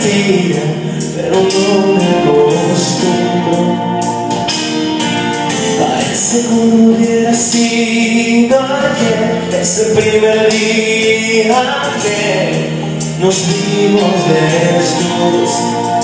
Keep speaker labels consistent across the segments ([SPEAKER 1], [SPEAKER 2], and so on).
[SPEAKER 1] pero no me acostumbro. Parece como hubiera sido ayer, ese primer día que nos vimos desnudos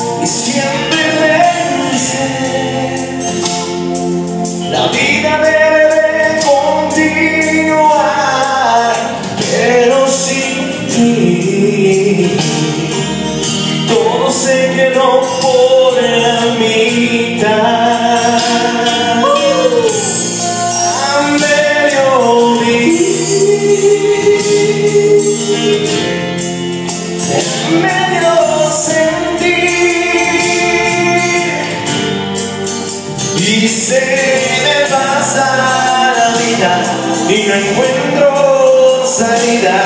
[SPEAKER 1] y se me pasa la vida y no encuentro salida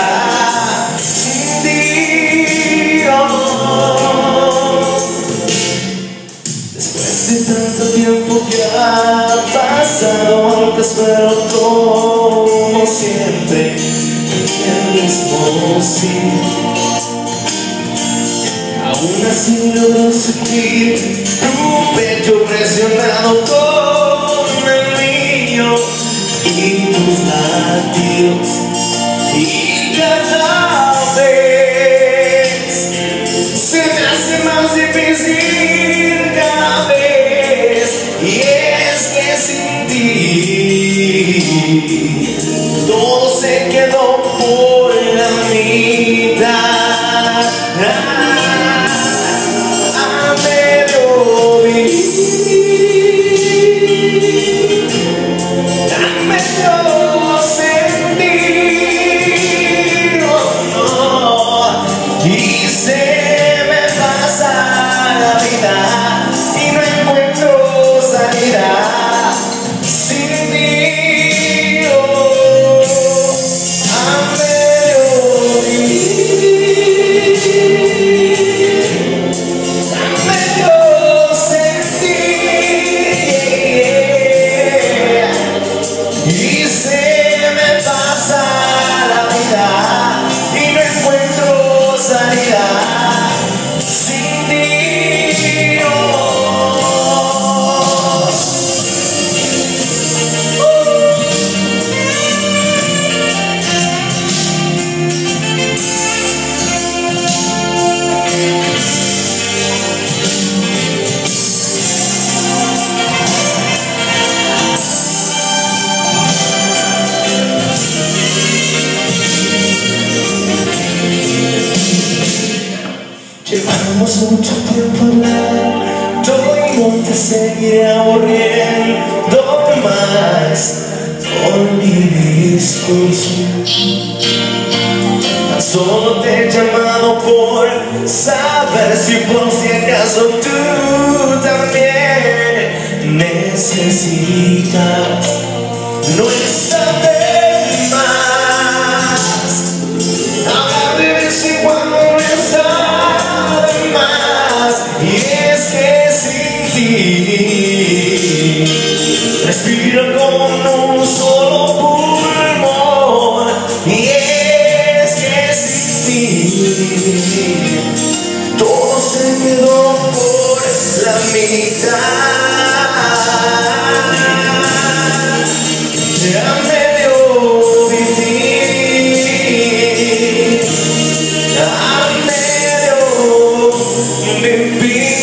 [SPEAKER 1] sin ti. Después de tanto tiempo que ha pasado antes, pero como siempre, el mismo. Aún así logro sentir tu pecho presionado con el mío y tus latidos. Y cada vez se me hace más difícil cada vez y es que sin ti todo se quedó por Mucho tiempo hablando y no te seguiré aburriendo más con mi discurso. Tan Solo te he llamado por saber si por si acaso tú también necesitas. No está respira con un solo pulmón y es que sin ti todo se quedó por la mitad. Ya me vivir, a medio vivir.